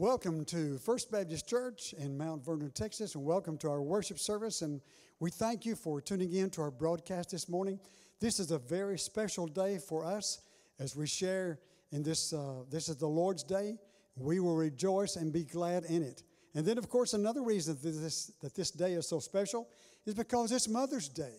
Welcome to First Baptist Church in Mount Vernon, Texas, and welcome to our worship service. And we thank you for tuning in to our broadcast this morning. This is a very special day for us as we share in this. Uh, this is the Lord's Day. We will rejoice and be glad in it. And then, of course, another reason that this, that this day is so special is because it's Mother's Day,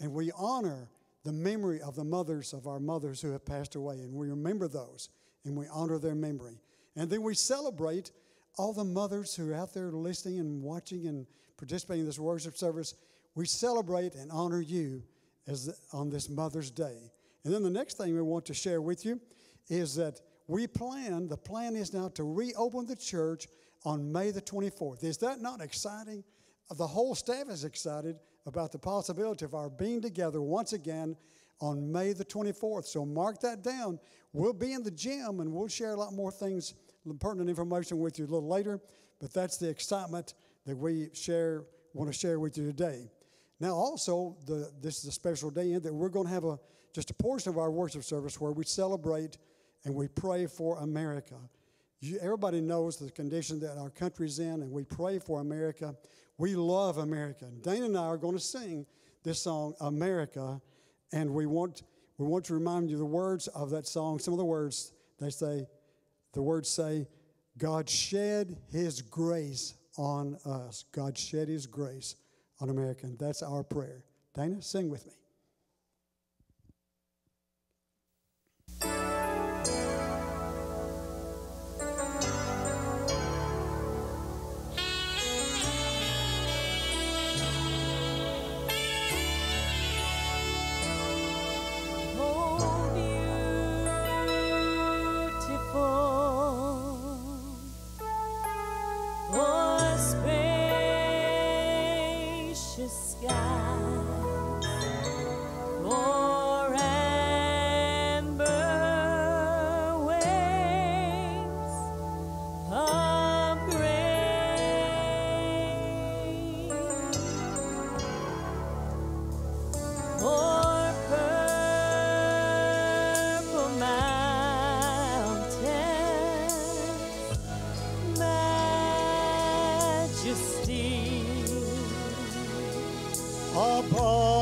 and we honor the memory of the mothers of our mothers who have passed away, and we remember those, and we honor their memory. And then we celebrate all the mothers who are out there listening and watching and participating in this worship service. We celebrate and honor you as on this Mother's Day. And then the next thing we want to share with you is that we plan, the plan is now to reopen the church on May the 24th. Is that not exciting? The whole staff is excited about the possibility of our being together once again on May the 24th. So mark that down. We'll be in the gym and we'll share a lot more things pertinent information with you a little later, but that's the excitement that we share, want to share with you today. Now, also, the, this is a special day in that we're going to have a, just a portion of our worship service where we celebrate and we pray for America. You, everybody knows the condition that our country's in, and we pray for America. We love America. Dana and I are going to sing this song, America, and we want, we want to remind you the words of that song. Some of the words, they say, the words say, God shed his grace on us. God shed his grace on America. And that's our prayer. Dana, sing with me. upon.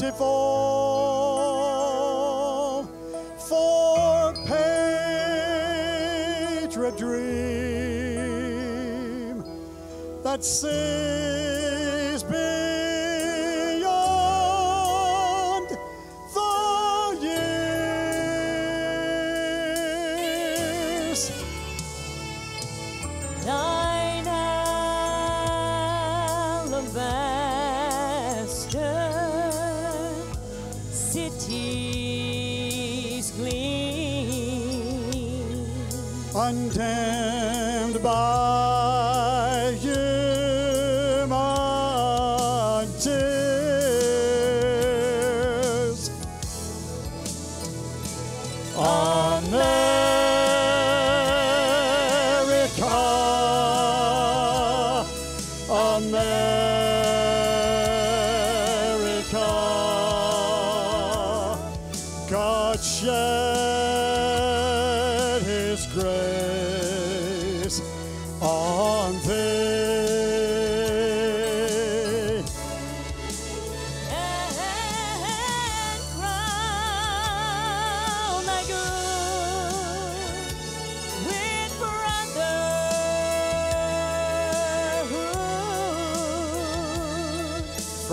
beautiful for patriot dream that sings.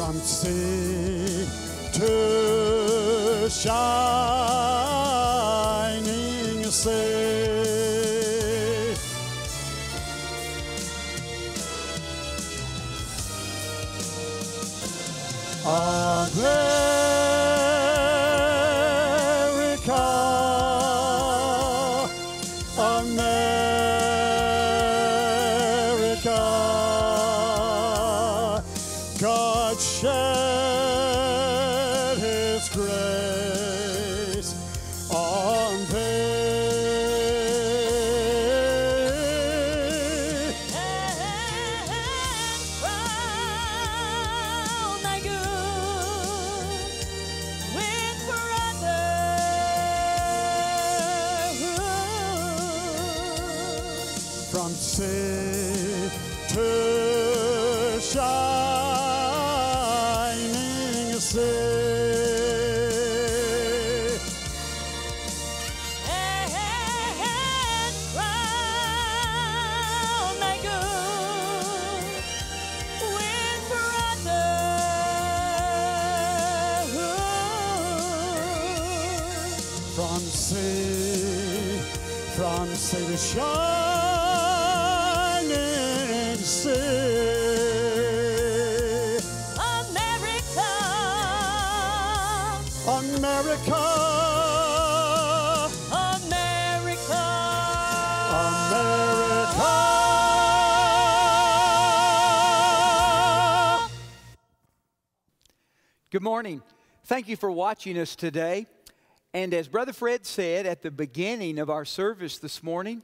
From sea to shining sea. Sea, from sea to shining sea. America, America, America, America. Good morning. Thank you for watching us today. And as Brother Fred said at the beginning of our service this morning,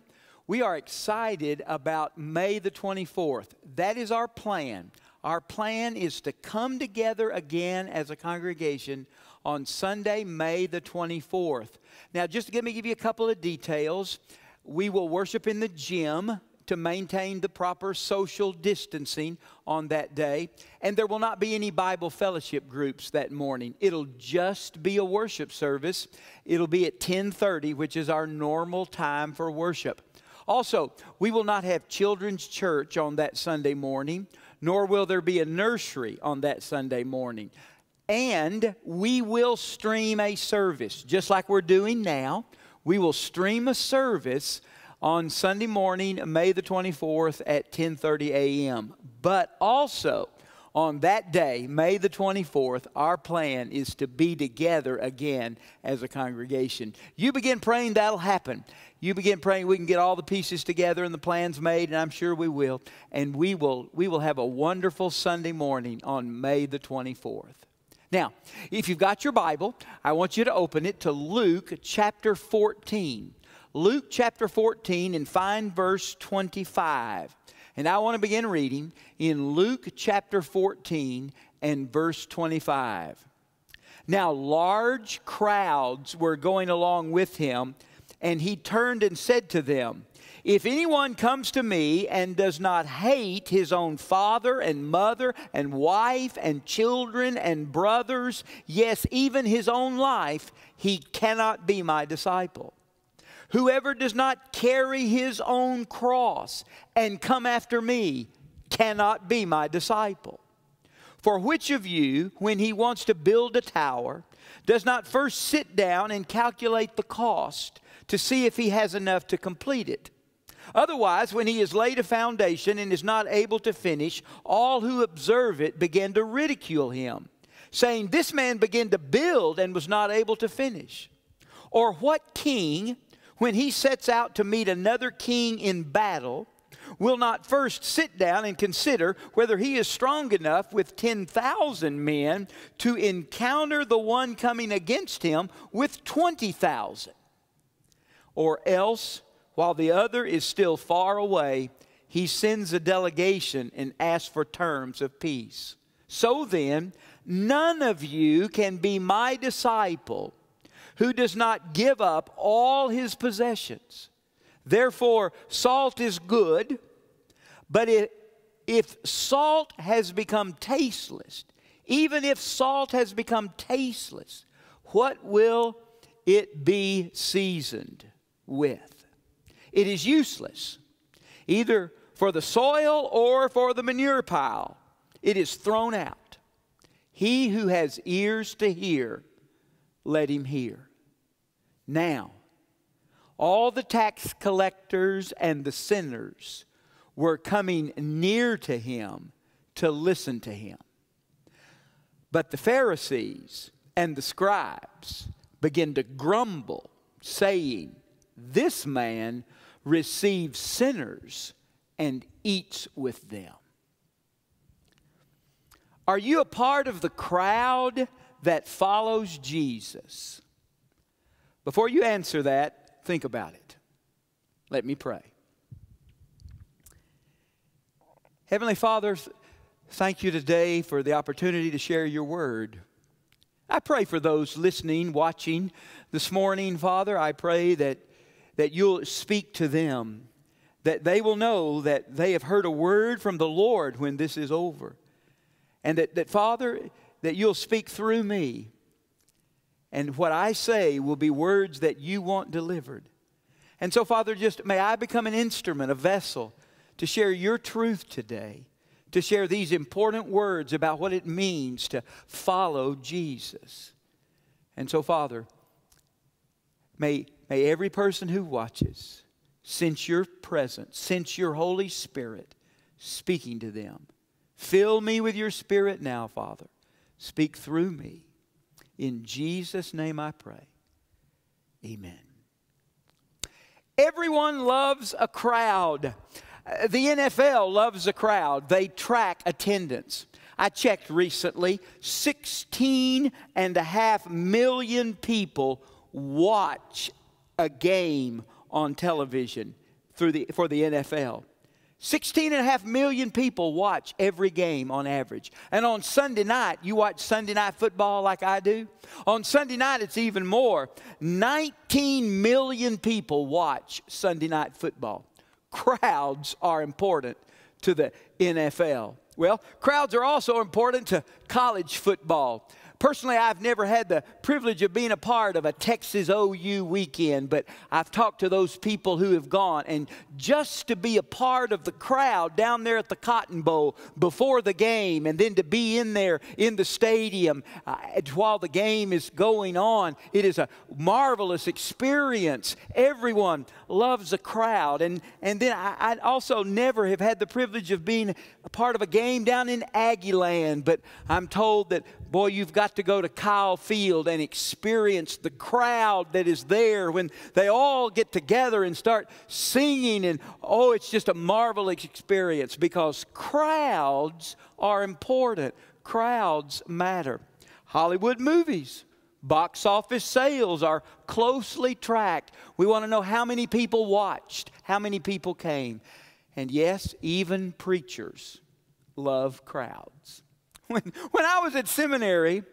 we are excited about May the 24th. That is our plan. Our plan is to come together again as a congregation on Sunday, May the 24th. Now, just to let me give you a couple of details. We will worship in the gym to maintain the proper social distancing on that day. And there will not be any Bible fellowship groups that morning. It'll just be a worship service. It'll be at 10:30, which is our normal time for worship. Also, we will not have children's church on that Sunday morning, nor will there be a nursery on that Sunday morning. And we will stream a service, just like we're doing now. We will stream a service on Sunday morning, May the 24th at 10:30 a.m. But also on that day, May the 24th, our plan is to be together again as a congregation. You begin praying, that'll happen. You begin praying, we can get all the pieces together and the plans made, and I'm sure we will. And we will, we will have a wonderful Sunday morning on May the 24th. Now, if you've got your Bible, I want you to open it to Luke chapter 14. Luke chapter 14 and find verse 25. And I want to begin reading in Luke chapter 14 and verse 25. Now, large crowds were going along with him, and he turned and said to them, If anyone comes to me and does not hate his own father and mother and wife and children and brothers, yes, even his own life, he cannot be my disciple. Whoever does not carry his own cross and come after me cannot be my disciple. For which of you, when he wants to build a tower, does not first sit down and calculate the cost to see if he has enough to complete it? Otherwise, when he has laid a foundation and is not able to finish, all who observe it begin to ridicule him, saying, This man began to build and was not able to finish. Or what king, when he sets out to meet another king in battle, will not first sit down and consider whether he is strong enough with 10,000 men to encounter the one coming against him with 20,000? Or else, while the other is still far away, he sends a delegation and asks for terms of peace. So then, none of you can be my disciple who does not give up all his possessions. Therefore, salt is good, but it, if salt has become tasteless, even if salt has become tasteless, what will it be seasoned with? It is useless, either for the soil or for the manure pile. It is thrown out. He who has ears to hear, let him hear. Now, all the tax collectors and the sinners were coming near to him to listen to him. But the Pharisees and the scribes began to grumble, saying, This man receives sinners and eats with them. Are you a part of the crowd that follows Jesus? Before you answer that, think about it. Let me pray. Heavenly Father, thank you today for the opportunity to share your word. I pray for those listening, watching this morning, Father. I pray that, that you'll speak to them, that they will know that they have heard a word from the Lord when this is over. And that, that Father, that you'll speak through me. And what I say will be words that you want delivered. And so, Father, just may I become an instrument, a vessel to share your truth today, to share these important words about what it means to follow Jesus. And so, Father, may, may every person who watches sense your presence, sense your Holy Spirit speaking to them. Fill me with your Spirit now, Father. Speak through me. In Jesus' name I pray. Amen. Everyone loves a crowd. Uh, The NFL loves a crowd. They track attendance. I checked recently 16 and a half million people watch a game on television through the, for the NFL. 16 and a half million people watch every game on average. And on Sunday night, you watch Sunday night football like I do. On Sunday night, it's even more. 19 million people watch Sunday night football. Crowds are important to the NFL. Well, crowds are also important to college football. Personally, I've never had the privilege of being a part of a Texas OU weekend, but I've talked to those people who have gone. And just to be a part of the crowd down there at the Cotton Bowl before the game, and then to be in there in the stadium uh, while the game is going on, it is a marvelous experience. Everyone loves a crowd. And, and then I, I also never have had the privilege of being a part of a game down in Aggie Land, but I'm told that, boy, you've got to go to Kyle Field and experience the crowd that is there when they all get together and start singing. And oh, it's just a marvelous experience because crowds are important, crowds matter. Hollywood movies. Box office sales are closely tracked. We want to know how many people watched, how many people came. And yes, even preachers love crowds. When, when I was at seminary,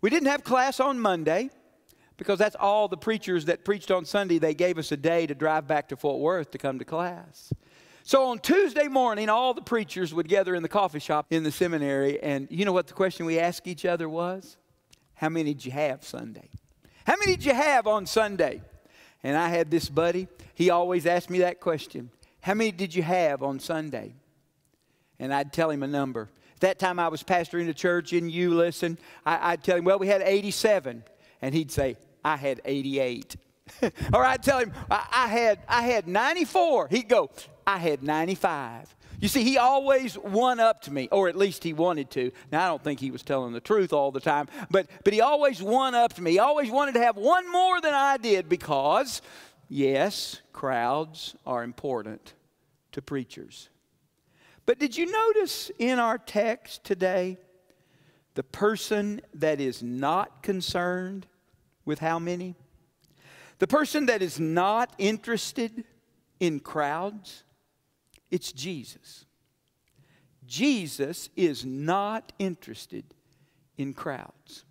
we didn't have class on Monday because that's all the preachers that preached on Sunday. They gave us a day to drive back to Fort Worth to come to class. So on Tuesday morning, all the preachers would gather in the coffee shop in the seminary, and you know what the question we asked each other was? How many did you have Sunday? How many did you have on Sunday? And I had this buddy, he always asked me that question How many did you have on Sunday? And I'd tell him a number. That time I was pastoring a church in Euless, and I, would tell him, Well, we had 87. And he'd say, I had 88. or I'd tell him, I, I, had, I had 94. He'd go, I had 95. You see, he always one up to me, or at least he wanted to. Now, I don't think he was telling the truth all the time, but, but he always one up to me. He always wanted to have one more than I did because, yes, crowds are important to preachers. But did you notice in our text today the person that is not concerned with how many? The person that is not interested in crowds? It's Jesus. Jesus is not interested in crowds.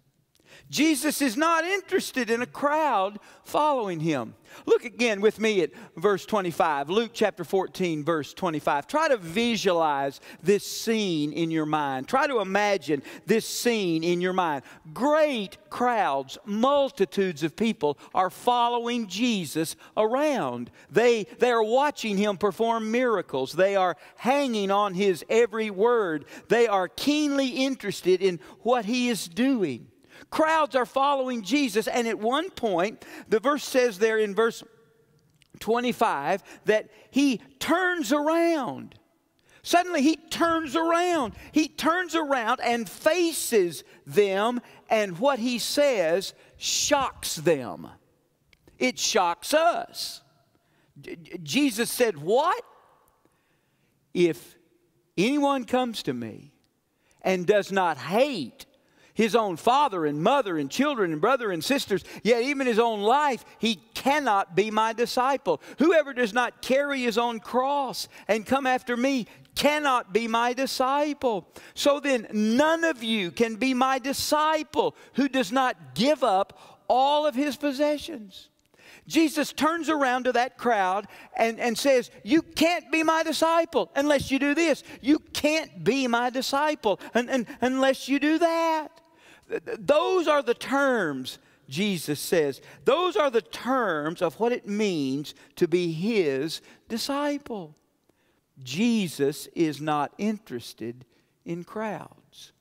Jesus is not interested in a crowd following him. Look again with me at verse 25, Luke chapter 14, verse 25. Try to visualize this scene in your mind. Try to imagine this scene in your mind. Great crowds, multitudes of people are following Jesus around. They, they are watching him perform miracles. They are hanging on his every word. They are keenly interested in what he is doing. Crowds are following Jesus, and at one point, the verse says there in verse 25 that he turns around. Suddenly he turns around. He turns around and faces them, and what he says shocks them. It shocks us. Jesus said, What? If anyone comes to me and does not hate his own father and mother and children and brother and sisters, yet even his own life, he cannot be my disciple. Whoever does not carry his own cross and come after me cannot be my disciple. So then, none of you can be my disciple who does not give up all of his possessions. Jesus turns around to that crowd and, and says, You can't be my disciple unless you do this. You can't be my disciple un, un, unless you do that. Those are the terms, Jesus says. Those are the terms of what it means to be his disciple. Jesus is not interested in crowds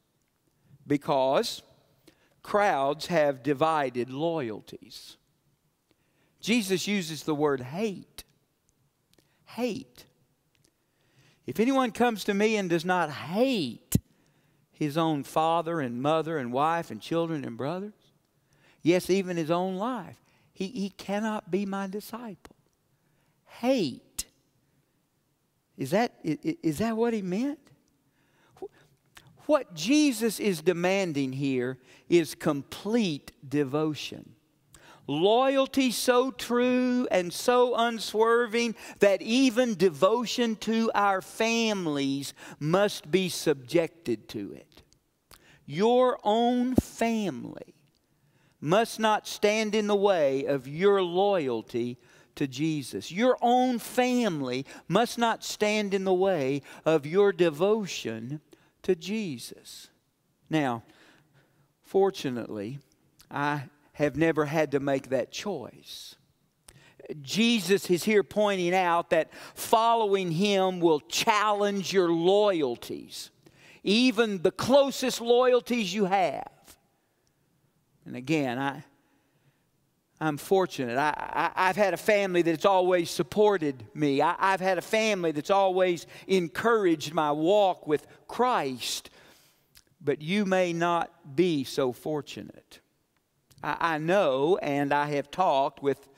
because crowds have divided loyalties. Jesus uses the word hate. Hate. If anyone comes to me and does not hate his own father and mother and wife and children and brothers, yes, even his own life, he, he cannot be my disciple. Hate. Is that, is, is that what he meant? What Jesus is demanding here is complete devotion. Loyalty so true and so unswerving that even devotion to our families must be subjected to it. Your own family must not stand in the way of your loyalty to Jesus. Your own family must not stand in the way of your devotion to Jesus. Now, fortunately, I have never had to make that choice. Jesus is here pointing out that following him will challenge your loyalties, even the closest loyalties you have. And again, I, I'm fortunate. I, I, have had a family that's always supported me. I, I've had a family that's always encouraged my walk with Christ. But you may not be so fortunate. I, know, and I have talked with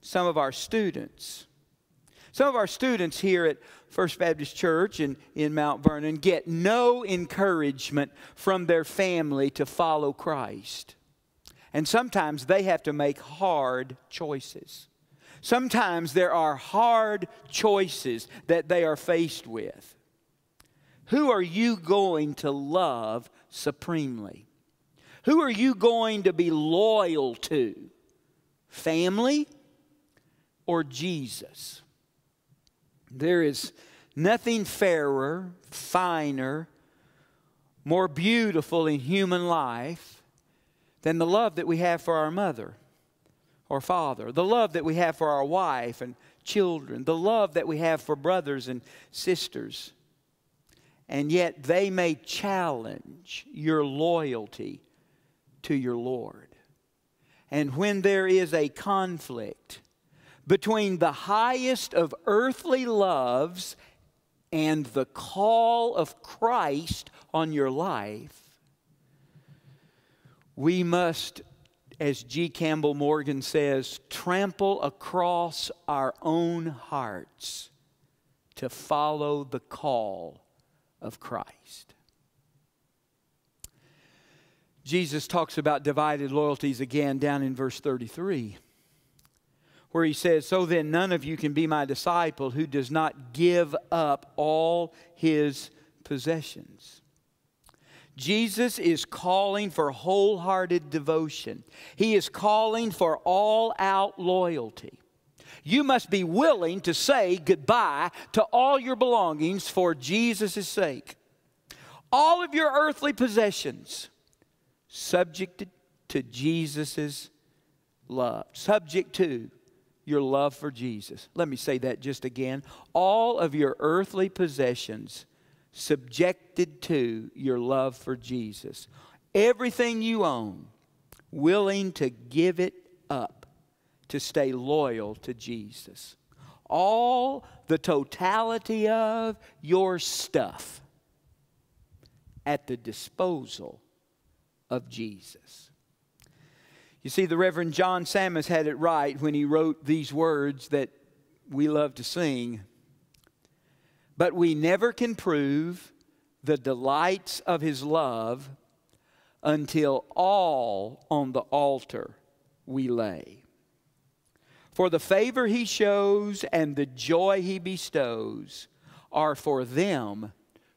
some of our students. Some of our students here at First Baptist Church in, in Mount Vernon get no encouragement from their family to follow Christ. And sometimes they have to make hard choices. Sometimes there are hard choices that they are faced with. Who are you going to love supremely? Who are you going to be loyal to? Family or Jesus? There is nothing fairer, finer, more beautiful in human life than the love that we have for our mother or father, the love that we have for our wife and children, the love that we have for brothers and sisters. And yet they may challenge your loyalty to your Lord. And when there is a conflict between the highest of earthly loves and the call of Christ on your life, we must, as G. Campbell Morgan says, trample across our own hearts to follow the call of Christ. Jesus talks about divided loyalties again down in verse 33, where he says, So then, none of you can be my disciple who does not give up all his possessions. Jesus is calling for wholehearted devotion. He is calling for all out loyalty. You must be willing to say goodbye to all your belongings for Jesus' sake. All of your earthly possessions subjected to Jesus' love, subject to your love for Jesus. Let me say that just again. All of your earthly possessions subjected to your love for Jesus. Everything you own, willing to give it up to stay loyal to Jesus. All the totality of your stuff at the disposal of Jesus. You see, the Reverend John Sammis had it right when he wrote these words that we love to sing. But we never can prove the delights of his love until all on the altar we lay. For the favor he shows and the joy he bestows are for them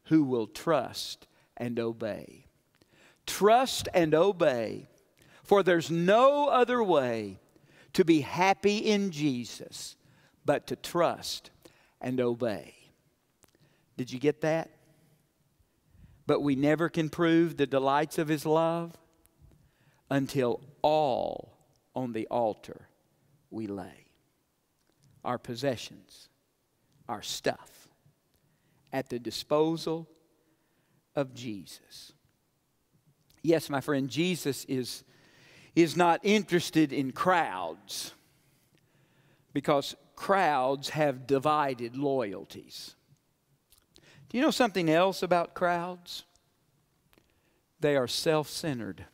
who will trust and obey. Trust and obey for there's no other way to be happy in Jesus but to trust and obey. Did you get that? But we never can prove the delights of His love until all on the altar we lay. Our possessions, our stuff, at the disposal of Jesus. Yes, my friend, Jesus is is not interested in crowds because crowds have divided loyalties. Do you know something else about crowds? They are self centered.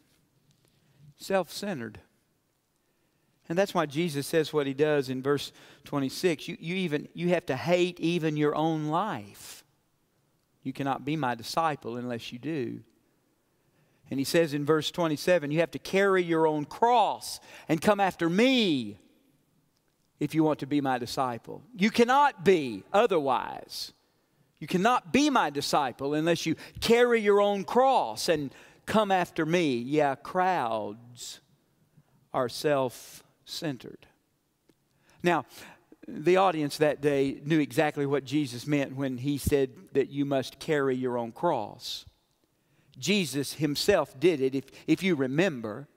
Self centered. And that's why Jesus says what he does in verse 26. You, you, even, you have to hate even your own life. You cannot be my disciple unless you do. And he says in verse 27 you have to carry your own cross and come after me if you want to be my disciple. You cannot be otherwise. You cannot be my disciple unless you carry your own cross and come after me. Yeah, crowds are self centered. Now, the audience that day knew exactly what Jesus meant when he said that you must carry your own cross. Jesus himself did it, if, if you remember.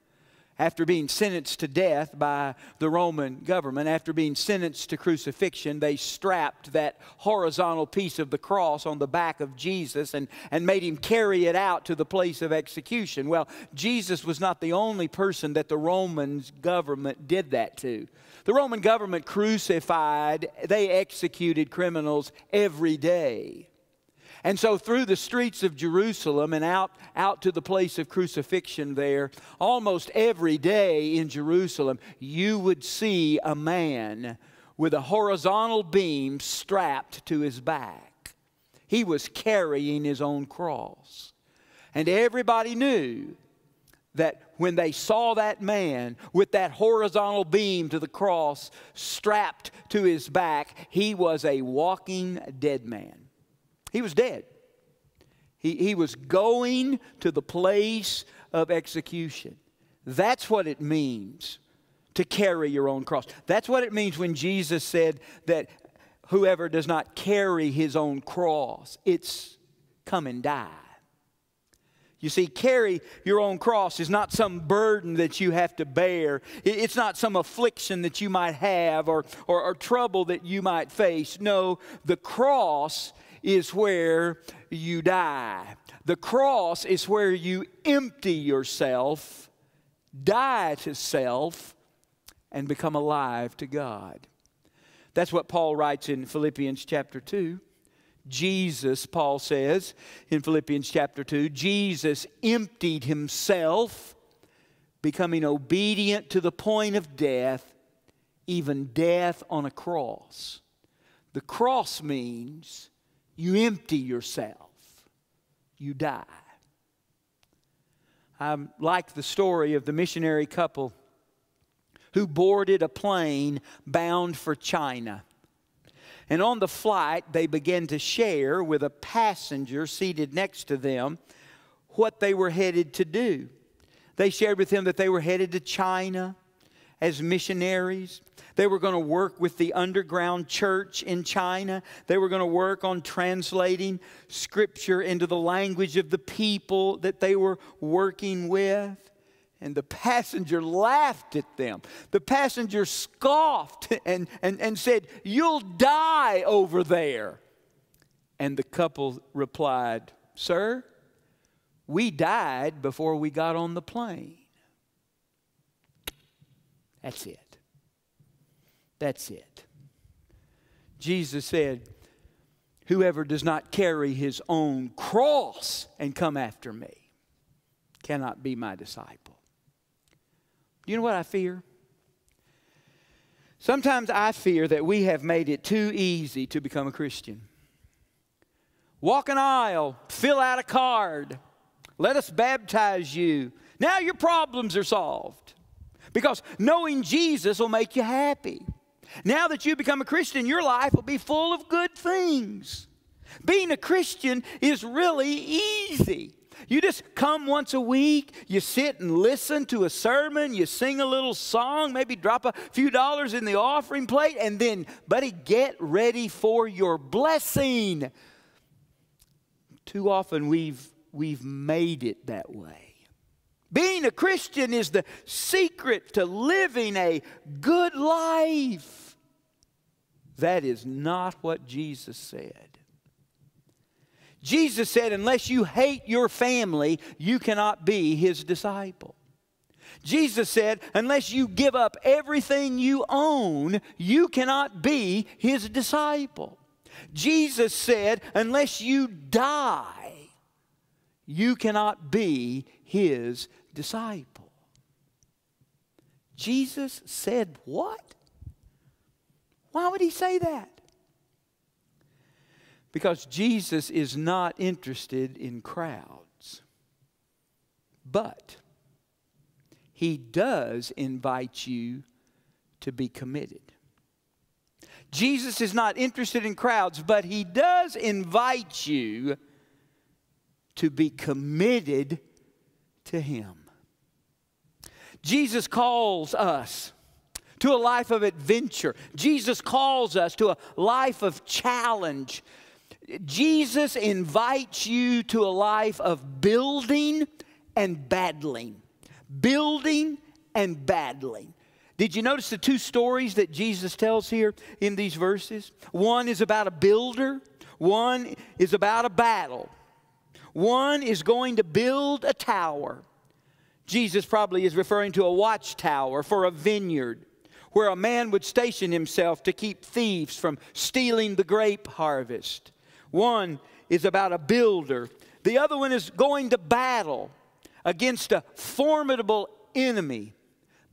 After being sentenced to death by the Roman government, after being sentenced to crucifixion, they strapped that horizontal piece of the cross on the back of Jesus and, and made him carry it out to the place of execution. Well, Jesus was not the only person that the Roman government did that to. The Roman government crucified, they executed criminals every day. And so, through the streets of Jerusalem and out, out to the place of crucifixion there, almost every day in Jerusalem, you would see a man with a horizontal beam strapped to his back. He was carrying his own cross. And everybody knew that when they saw that man with that horizontal beam to the cross strapped to his back, he was a walking dead man. He was dead. He, he was going to the place of execution. That's what it means to carry your own cross. That's what it means when Jesus said that whoever does not carry his own cross, it's come and die. You see, carry your own cross is not some burden that you have to bear. It's not some affliction that you might have or, or, or trouble that you might face. No, the cross is where you die. The cross is where you empty yourself, die to self, and become alive to God. That's what Paul writes in Philippians chapter 2. Jesus, Paul says in Philippians chapter 2, Jesus emptied himself, becoming obedient to the point of death, even death on a cross. The cross means you empty yourself, you die. I like the story of the missionary couple who boarded a plane bound for China. And on the flight, they began to share with a passenger seated next to them what they were headed to do. They shared with him that they were headed to China as missionaries. They were going to work with the underground church in China. They were going to work on translating scripture into the language of the people that they were working with. And the passenger laughed at them. The passenger scoffed and, and, and said, You'll die over there. And the couple replied, Sir, we died before we got on the plane. That's it. That's it. Jesus said, Whoever does not carry his own cross and come after me cannot be my disciple. You know what I fear? Sometimes I fear that we have made it too easy to become a Christian. Walk an aisle, fill out a card, let us baptize you. Now your problems are solved because knowing Jesus will make you happy. Now that you become a Christian, your life will be full of good things. Being a Christian is really easy. You just come once a week, you sit and listen to a sermon, you sing a little song, maybe drop a few dollars in the offering plate, and then, buddy, get ready for your blessing. Too often we've, we've made it that way. Being a Christian is the secret to living a good life. That is not what Jesus said. Jesus said, unless you hate your family, you cannot be his disciple. Jesus said, unless you give up everything you own, you cannot be his disciple. Jesus said, unless you die, you cannot be his disciple. Jesus said, What? Why would he say that? Because Jesus is not interested in crowds. But he does invite you to be committed. Jesus is not interested in crowds, but he does invite you to be committed to him. Jesus calls us to a life of adventure. Jesus calls us to a life of challenge. Jesus invites you to a life of building and battling. Building and battling. Did you notice the two stories that Jesus tells here in these verses? One is about a builder, one is about a battle. One is going to build a tower. Jesus probably is referring to a watchtower for a vineyard where a man would station himself to keep thieves from stealing the grape harvest. One is about a builder, the other one is going to battle against a formidable enemy.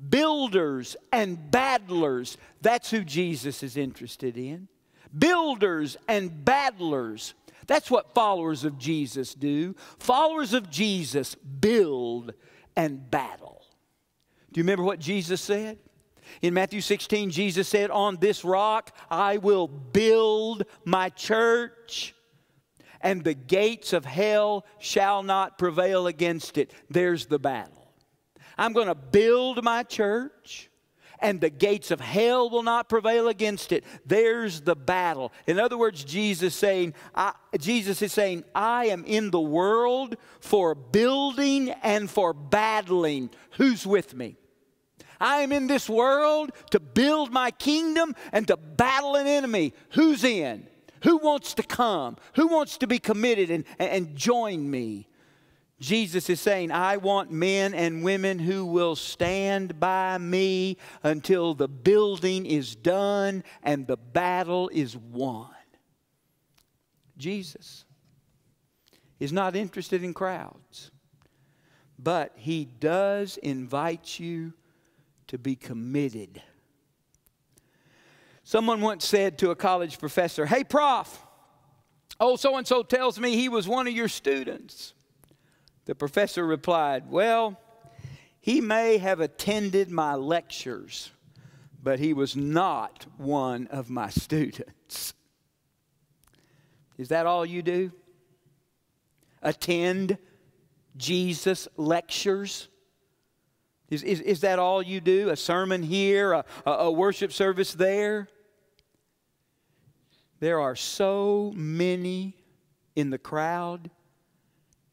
Builders and battlers, that's who Jesus is interested in. Builders and battlers. That's what followers of Jesus do. Followers of Jesus build and battle. Do you remember what Jesus said? In Matthew 16, Jesus said, On this rock I will build my church, and the gates of hell shall not prevail against it. There's the battle. I'm going to build my church and the gates of hell will not prevail against it. There's the battle. In other words, Jesus saying, I, Jesus is saying, I am in the world for building and for battling. Who's with me? I am in this world to build my kingdom and to battle an enemy. Who's in? Who wants to come? Who wants to be committed and, and join me? Jesus is saying, I want men and women who will stand by me until the building is done and the battle is won. Jesus is not interested in crowds, but he does invite you to be committed. Someone once said to a college professor, Hey, prof, oh, so and so tells me he was one of your students. The professor replied, Well, he may have attended my lectures, but he was not one of my students. Is that all you do? Attend Jesus lectures? Is, is, is that all you do? A sermon here, a, a, a worship service there? There are so many in the crowd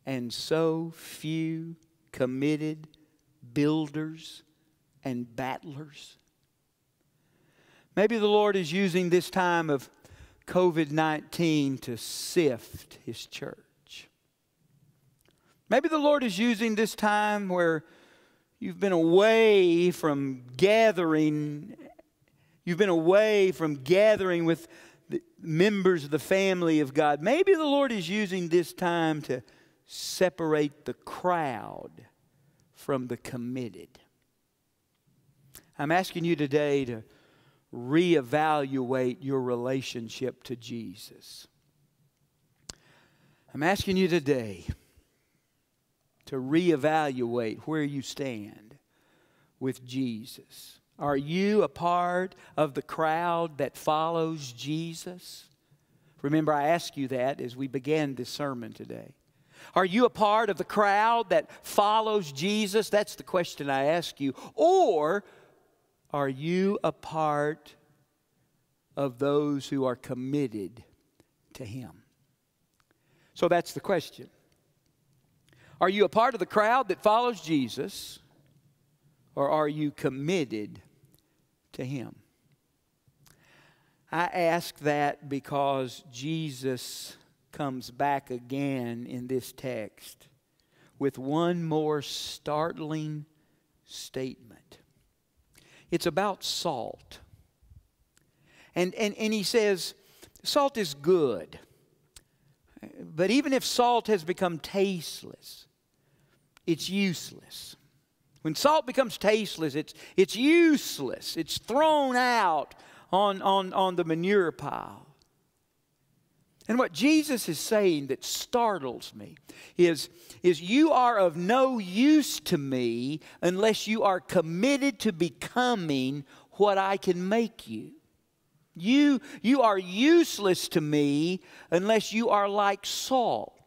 and so few committed builders and battlers. Maybe the Lord is using this time of COVID 19 to sift His church. Maybe the Lord is using this time where you've been away from gathering, you've been away from gathering with members of the family of God. Maybe the Lord is using this time to separate the crowd from the committed. I'm asking you today to reevaluate your relationship to Jesus. I'm asking you today to reevaluate where you stand with Jesus. Are you a part of the crowd that follows Jesus? Remember, I asked you that as we began this sermon today. Are you a part of the crowd that follows Jesus? That's the question I ask you. Or are you a part of those who are committed to Him? So that's the question. Are you a part of the crowd that follows Jesus? Or are you committed to Him? I ask that because Jesus comes back again in this text with one more startling statement. It's about salt. And, and, and he says, salt is good. But even if salt has become tasteless, it's useless. When salt becomes tasteless, it's, it's useless. It's thrown out on, on, on the manure pile. And what Jesus is saying that startles me is, is you are of no use to me unless you are committed to becoming what I can make you. You, you are useless to me unless you are like salt.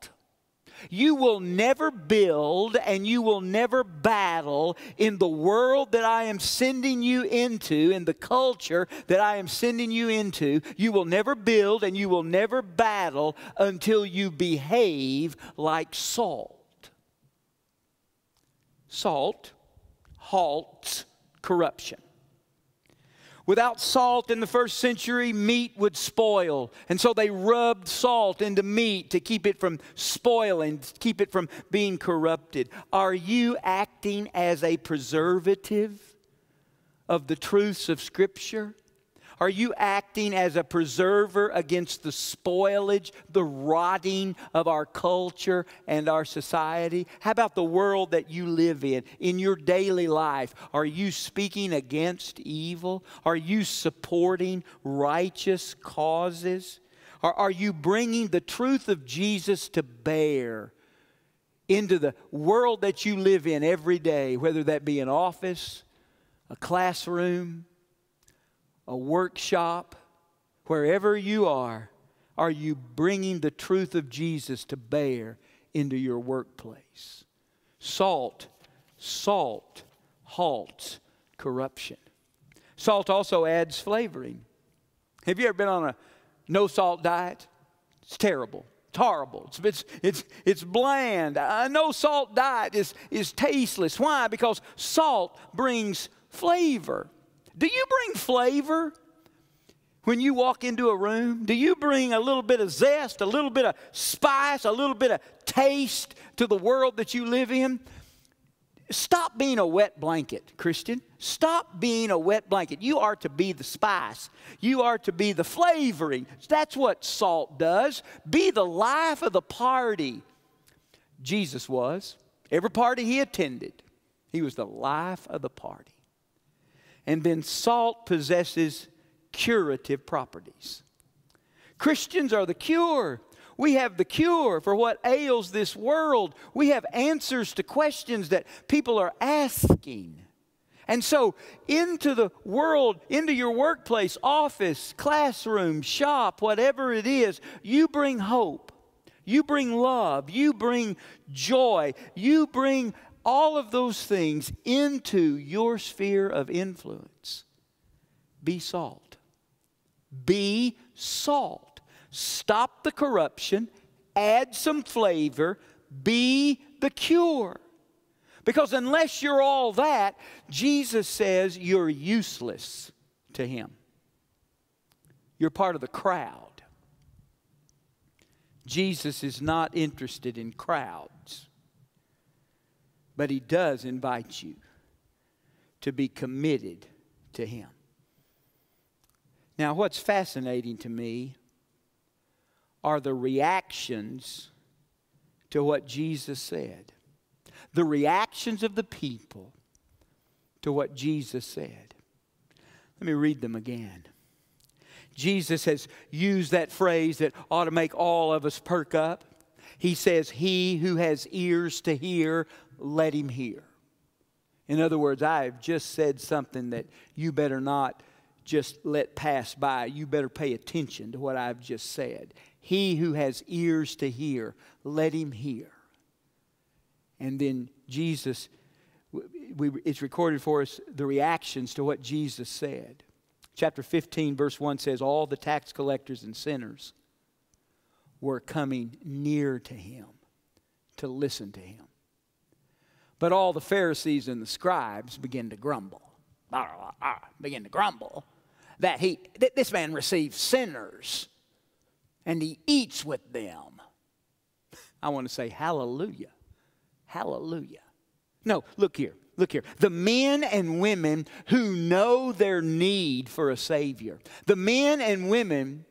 You will never build and you will never battle in the world that I am sending you into, in the culture that I am sending you into. You will never build and you will never battle until you behave like salt. Salt halts corruption. Without salt in the first century, meat would spoil. And so they rubbed salt into meat to keep it from spoiling, keep it from being corrupted. Are you acting as a preservative of the truths of Scripture? Are you acting as a preserver against the spoilage, the rotting of our culture and our society? How about the world that you live in? In your daily life, are you speaking against evil? Are you supporting righteous causes? Are, are you bringing the truth of Jesus to bear? Into the world that you live in every day, whether that be an office, a classroom, a workshop, wherever you are, are you bringing the truth of Jesus to bear into your workplace? Salt, salt halts corruption. Salt also adds flavoring. Have you ever been on a no salt diet? It's terrible. It's horrible. It's, it's, it's, it's bland. A no salt diet is, is tasteless. Why? Because salt brings flavor. Do you bring flavor when you walk into a room? Do you bring a little bit of zest, a little bit of spice, a little bit of taste to the world that you live in? Stop being a wet blanket, Christian. Stop being a wet blanket. You are to be the spice. You are to be the flavoring. That's what salt does. Be the life of the party. Jesus was. Every party he attended, he was the life of the party. And then salt possesses curative properties. Christians are the cure. We have the cure for what ails this world. We have answers to questions that people are asking. And so, into the world, into your workplace, office, classroom, shop, whatever it is, you bring hope. You bring love. You bring joy. You bring all of those things into your sphere of influence. Be salt. Be salt. Stop the corruption. Add some flavor. Be the cure. Because unless you're all that, Jesus says you're useless to Him. You're part of the crowd. Jesus is not interested in crowds, but He does invite you to be committed to Him. Now, what's fascinating to me are the reactions to what Jesus said. The reactions of the people to what Jesus said. Let me read them again. Jesus has used that phrase that ought to make all of us perk up. He says, He who has ears to hear, let him hear. In other words, I have just said something that you better not just let pass by. You better pay attention to what I've just said. He who has ears to hear, let him hear. And then Jesus, we, it's recorded for us the reactions to what Jesus said. Chapter 15, verse 1 says, All the tax collectors and sinners were coming near to him to listen to him. But all the Pharisees and the scribes begin to grumble. Begin to grumble that he, that this man receives sinners and he eats with them. I want to say, Hallelujah. Hallelujah. No, look here. Look here. The men and women who know their need for a Savior, the men and women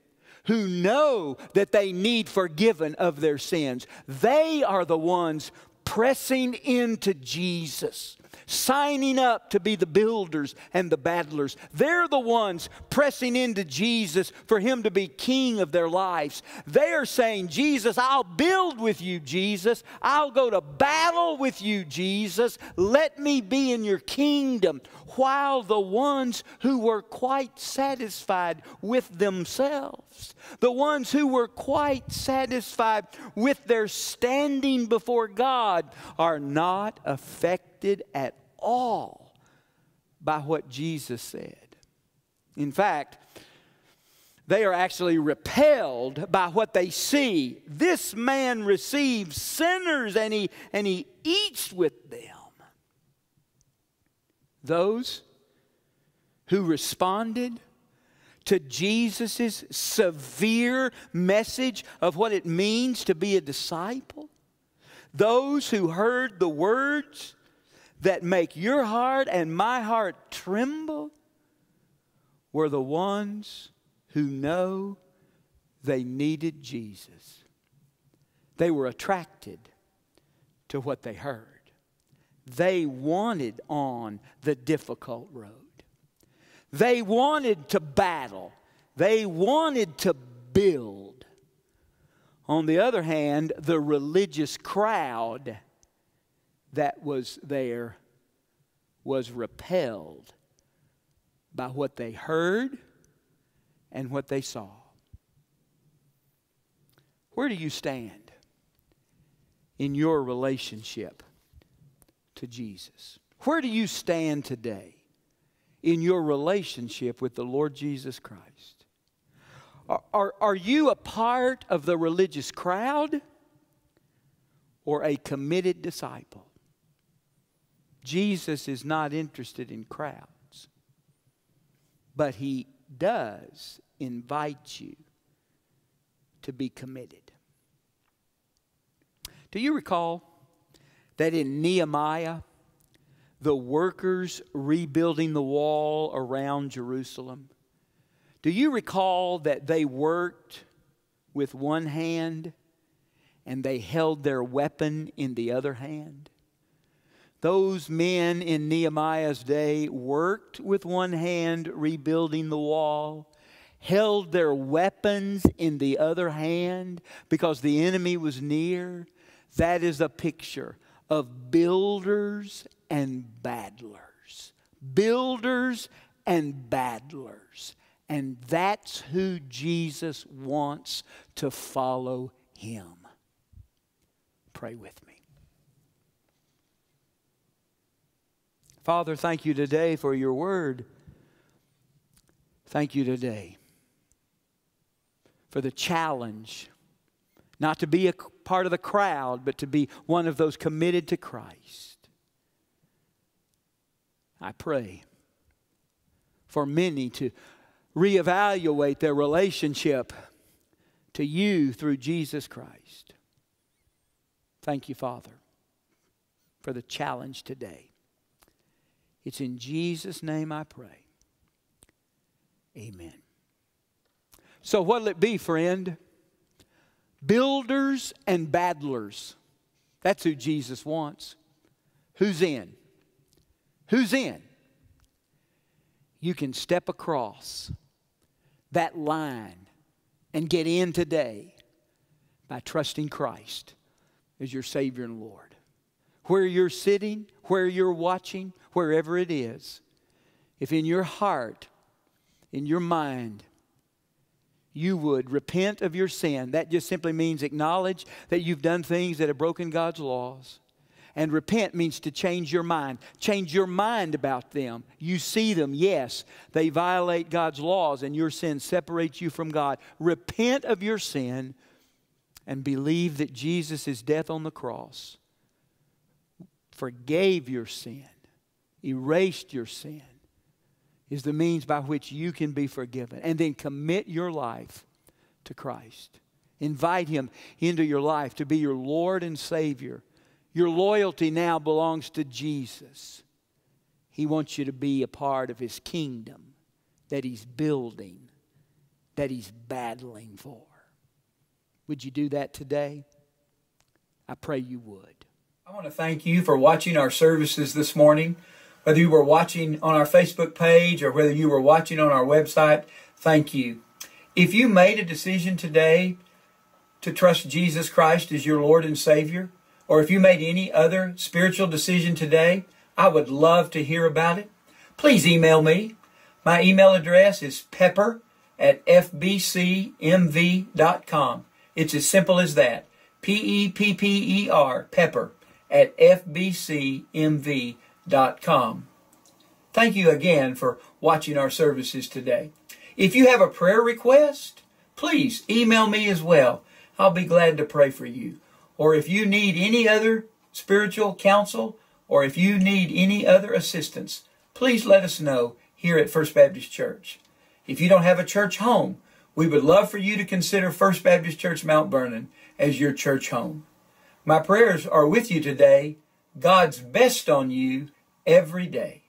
who know that they need forgiven of their sins, they are the ones pressing into Jesus signing up to be the builders and the battlers. They're the ones pressing into Jesus for Him to be king of their lives. They are saying, Jesus, I'll build with you, Jesus. I'll go to battle with you, Jesus. Let me be in your kingdom. While the ones who were quite satisfied with themselves, the ones who were quite satisfied with their standing before God, are not affected at all by what Jesus said. In fact, they are actually repelled by what they see. This man receives sinners and he, and he eats with them. Those who responded to Jesus' severe message of what it means to be a disciple, those who heard the words that make your heart and my heart tremble were the ones who know they needed Jesus. They were attracted to what they heard. They wanted on the difficult road. They wanted to battle. They wanted to build. On the other hand, the religious crowd that was there was repelled by what they heard and what they saw. Where do you stand in your relationship to Jesus? Where do you stand today in your relationship with the Lord Jesus Christ? Are, are, are you a part of the religious crowd or a committed disciple? Jesus is not interested in crowds, but he does invite you to be committed. Do you recall that in Nehemiah, the workers rebuilding the wall around Jerusalem, do you recall that they worked with one hand and they held their weapon in the other hand? Those men in Nehemiah's day worked with one hand rebuilding the wall, held their weapons in the other hand because the enemy was near. That is a picture of builders and battlers. Builders and battlers. And that's who Jesus wants to follow him. pray with me. Father, thank you today for your word. Thank you today for the challenge not to be a part of the crowd, but to be one of those committed to Christ. I pray for many to reevaluate their relationship to you through Jesus Christ. Thank you, Father, for the challenge today. It's in Jesus' name I pray. Amen. So, what'll it be, friend? Builders and battlers. That's who Jesus wants. Who's in? Who's in? You can step across that line and get in today by trusting Christ as your Savior and Lord. Where you're sitting, where you're watching, wherever it is, if in your heart, in your mind, you would repent of your sin, that just simply means acknowledge that you've done things that have broken God's laws. And repent means to change your mind. Change your mind about them. You see them, yes, they violate God's laws, and your sin separates you from God. Repent of your sin and believe that Jesus' death on the cross forgave your sin, erased your sin, is the means by which you can be forgiven. And then commit your life to Christ. Invite Him into your life to be your Lord and Savior. Your loyalty now belongs to Jesus. He wants you to be a part of His kingdom that He's building, that He's battling for. Would you do that today? I pray you would. I want to thank you for watching our services this morning. Whether you were watching on our Facebook page or whether you were watching on our website, thank you. If you made a decision today to trust Jesus Christ as your Lord and Savior, or if you made any other spiritual decision today, I would love to hear about it. Please email me. My email address is pepper at fbcmv.com. It's as simple as that. P E P P E R, pepper, at fbcmv.com. Thank you again for watching our services today. If you have a prayer request, please email me as well. I'll be glad to pray for you. Or if you need any other spiritual counsel, or if you need any other assistance, please let us know here at First Baptist Church. If you don't have a church home, we would love for you to consider First Baptist Church Mount Vernon as your church home. My prayers are with you today. God's best on you every day.